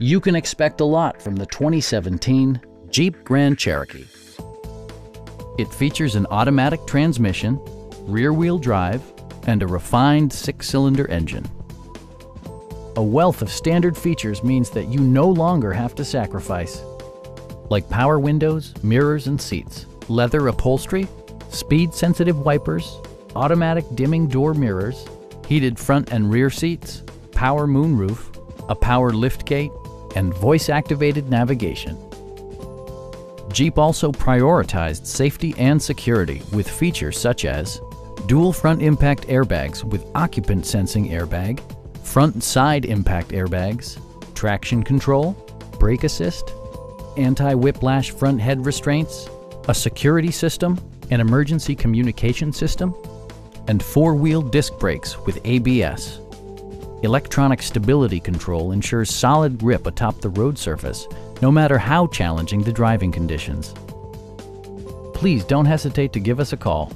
You can expect a lot from the 2017 Jeep Grand Cherokee. It features an automatic transmission, rear-wheel drive, and a refined six-cylinder engine. A wealth of standard features means that you no longer have to sacrifice, like power windows, mirrors and seats, leather upholstery, speed-sensitive wipers, automatic dimming door mirrors, heated front and rear seats, power moonroof, a power liftgate, and voice-activated navigation. Jeep also prioritized safety and security with features such as dual front impact airbags with occupant sensing airbag, front side impact airbags, traction control, brake assist, anti-whiplash front head restraints, a security system, an emergency communication system, and four-wheel disc brakes with ABS. Electronic stability control ensures solid grip atop the road surface, no matter how challenging the driving conditions. Please don't hesitate to give us a call